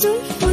always do